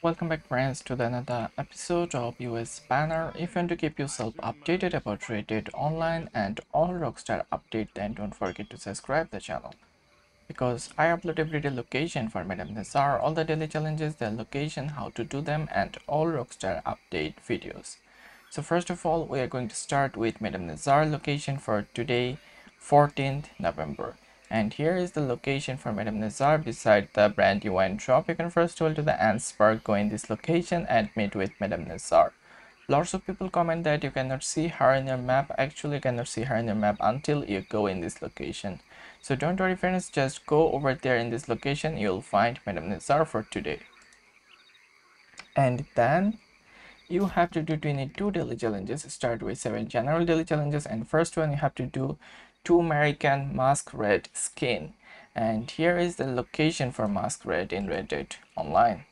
Welcome back friends to the another episode of US Banner. If you want to keep yourself updated about Red Dead Online and all Rockstar update then don't forget to subscribe the channel. Because I upload everyday location for Madam Nazar, all the daily challenges, their location, how to do them and all Rockstar update videos. So first of all we are going to start with Madam Nazar location for today 14th November and here is the location for Madam Nazar beside the Brandywine drop. You can first travel to the Ants Park, go in this location and meet with Madam Nazar. Lots of people comment that you cannot see her in your map. Actually, you cannot see her in your map until you go in this location. So don't worry friends, just go over there in this location. You'll find Madam Nazar for today. And then you have to do 22 daily challenges. Start with 7 general daily challenges and first one you have to do to American Masquerade skin and here is the location for Masquerade in Red Dead online.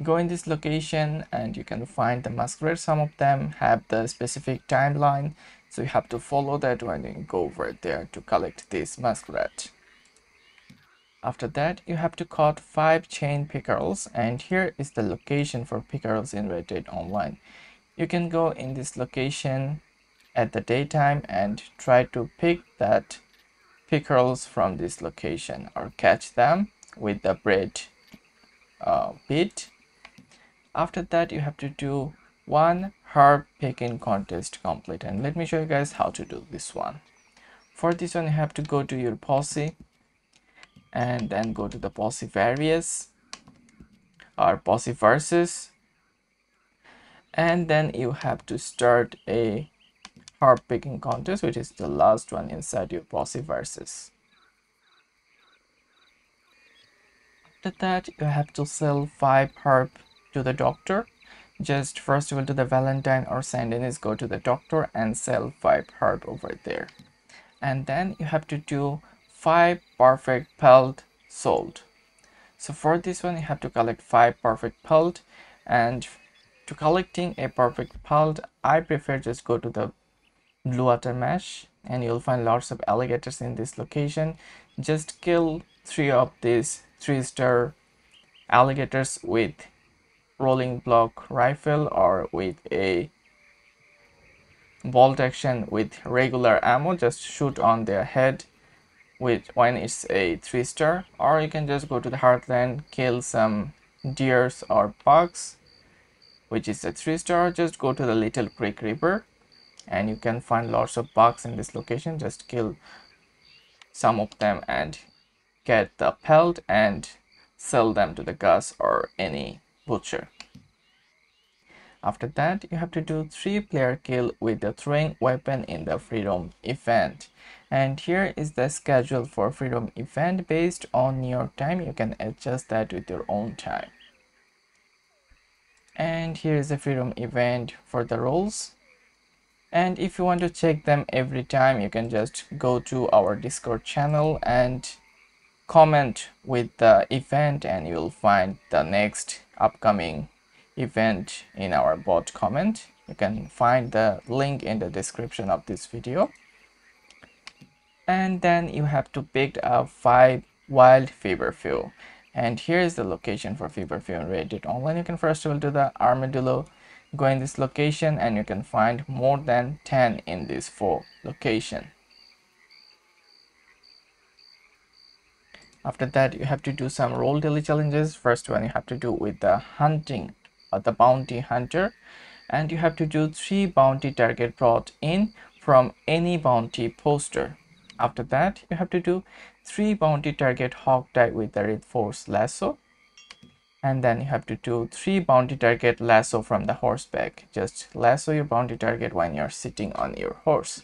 Go in this location and you can find the Masquerade. Some of them have the specific timeline so you have to follow that one and go over there to collect this Masquerade. After that, you have to caught 5 chain pickerels and here is the location for pickerels in Red Dead online. You can go in this location at the daytime and try to pick that pickerels from this location or catch them with the braid uh, bit. After that you have to do one herb picking contest complete and let me show you guys how to do this one. For this one you have to go to your posse and then go to the posse various or posse versus and then you have to start a herb picking contest which is the last one inside your posse versus. After that you have to sell five herb to the doctor. Just first of all to the valentine or saint denis go to the doctor and sell five herb over there. And then you have to do five perfect pelt sold. So for this one you have to collect five perfect pelt. And to collecting a perfect pelt i prefer just go to the blue water mesh and you'll find lots of alligators in this location. Just kill three of these three star alligators with rolling block rifle or with a bolt action with regular ammo. Just shoot on their head with when it's a three star or you can just go to the heartland kill some deers or bugs which is a three star just go to the little creek river and you can find lots of bugs in this location. Just kill some of them and get the pelt and sell them to the gus or any butcher. After that you have to do three player kill with the throwing weapon in the freedom event. And here is the schedule for freedom event. Based on your time you can adjust that with your own time. And here is the freedom event for the roles and if you want to check them every time you can just go to our discord channel and comment with the event and you'll find the next upcoming event in our bot comment. You can find the link in the description of this video. And then you have to pick a five wild feverfew and here is the location for feverfew and red dead online. You can first of all do the armadillo go in this location and you can find more than 10 in this four location. After that you have to do some role daily challenges. First one you have to do with the hunting or the bounty hunter. And you have to do three bounty target brought in from any bounty poster. After that you have to do three bounty target hog tie with the reinforced lasso and then you have to do three bounty target lasso from the horseback. Just lasso your bounty target when you're sitting on your horse.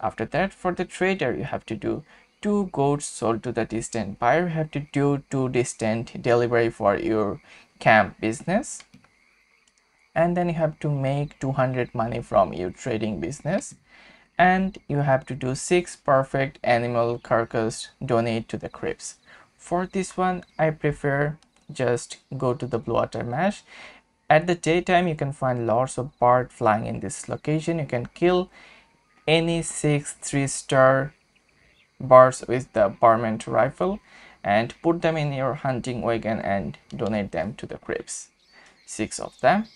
After that for the trader you have to do two goats sold to the distant buyer. You have to do two distant delivery for your camp business. And then you have to make 200 money from your trading business. And you have to do six perfect animal carcass donate to the Cripps. For this one i prefer just go to the blue water mesh at the daytime you can find lots of bird flying in this location. You can kill any six three star birds with the varmint rifle and put them in your hunting wagon and donate them to the Cripps six of them.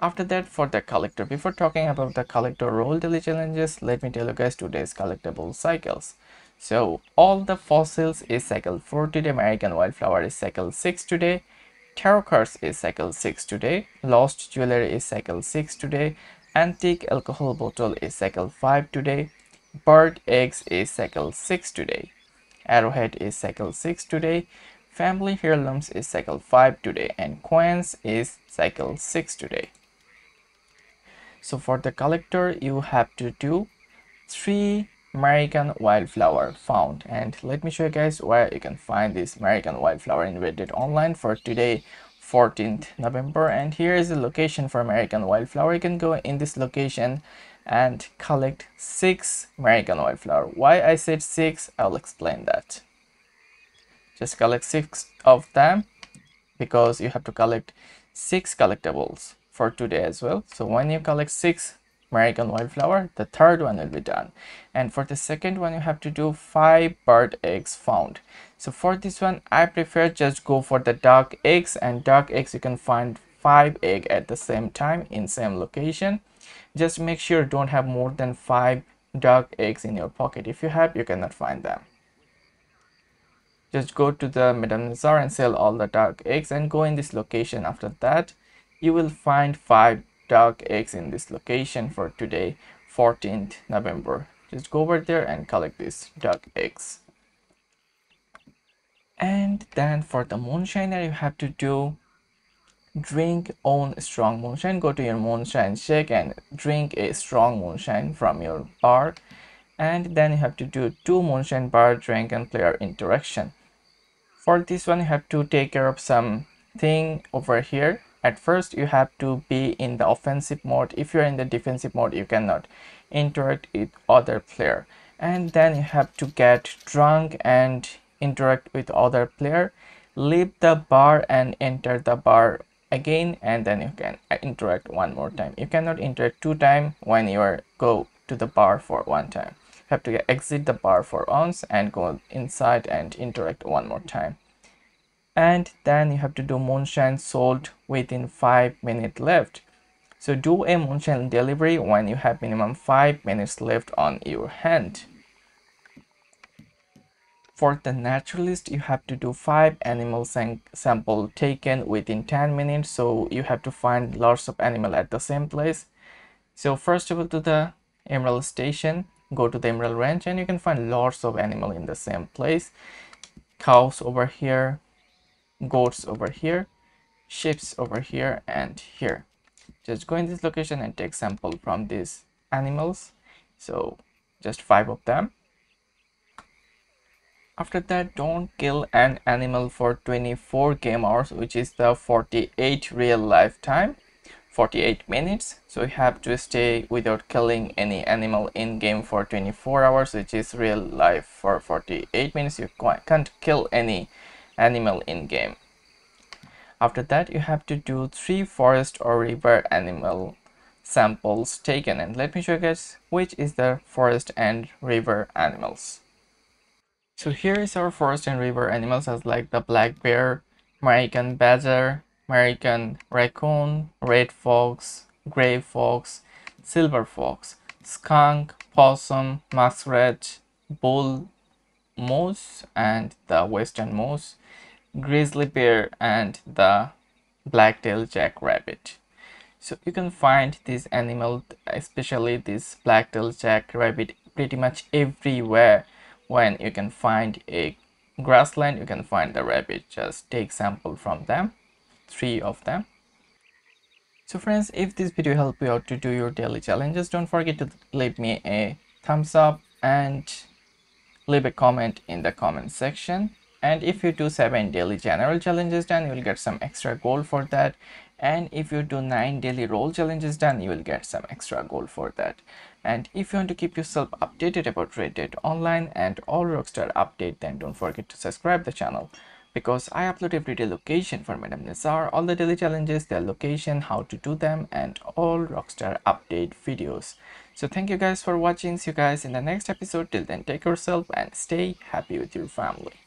After that for the collector. Before talking about the collector role daily challenges let me tell you guys today's collectible cycles so all the fossils is cycle 4 today american wildflower is cycle 6 today tarot cards is cycle 6 today lost jewelry is cycle 6 today antique alcohol bottle is cycle 5 today bird eggs is cycle 6 today arrowhead is cycle 6 today family heirlooms is cycle 5 today and coins is cycle 6 today. So for the collector you have to do three American wildflower found. And let me show you guys where you can find this American wildflower in Red Dead online for today 14th November. And here is the location for American wildflower. You can go in this location and collect six American wildflower. Why I said six I'll explain that. Just collect six of them because you have to collect six collectibles for today as well. So when you collect six American wildflower the third one will be done. And for the second one you have to do five bird eggs found. So for this one I prefer just go for the dark eggs and dark eggs you can find five egg at the same time in same location. Just make sure don't have more than five dark eggs in your pocket. If you have you cannot find them. Just go to the Madam Nazar and sell all the dark eggs and go in this location after that. You will find five eggs in this location for today 14th November. Just go over there and collect duck eggs. And then for the moonshiner you have to do drink own strong moonshine. Go to your moonshine shake and drink a strong moonshine from your bar. And then you have to do two moonshine bar drink and player interaction. For this one you have to take care of some thing over here at first you have to be in the offensive mode. If you're in the defensive mode you cannot interact with other player. And then you have to get drunk and interact with other player. Leave the bar and enter the bar again and then you can uh, interact one more time. You cannot interact two times when you are go to the bar for one time. You have to exit the bar for once and go inside and interact one more time and then you have to do moonshine sold within five minutes left. So do a moonshine delivery when you have minimum five minutes left on your hand. For the naturalist you have to do five animal sample taken within 10 minutes so you have to find lots of animal at the same place. So first of all to the emerald station go to the emerald ranch and you can find lots of animal in the same place. Cows over here goats over here sheep over here and here. Just go in this location and take sample from these animals. So just five of them. After that don't kill an animal for 24 game hours which is the 48 real life time. 48 minutes. So you have to stay without killing any animal in game for 24 hours which is real life for 48 minutes. You can't kill any animal in game. After that you have to do three forest or river animal samples taken and let me show you guys which is the forest and river animals. So here is our forest and river animals as like the black bear american badger american raccoon red fox gray fox silver fox skunk possum muskrat bull moose and the western moose grizzly bear and the black-tailed jackrabbit. So you can find this animal especially this black-tailed jackrabbit pretty much everywhere. When you can find a grassland you can find the rabbit. Just take sample from them three of them. So friends if this video helped you out to do your daily challenges don't forget to leave me a thumbs up and leave a comment in the comment section and if you do 7 daily general challenges done you will get some extra gold for that and if you do 9 daily role challenges done you will get some extra gold for that and if you want to keep yourself updated about Red Dead Online and all Rockstar update then don't forget to subscribe the channel because I upload every day location for Madam Nazar, all the daily challenges, their location, how to do them, and all Rockstar update videos. So thank you guys for watching. See you guys in the next episode. Till then, take yourself and stay happy with your family.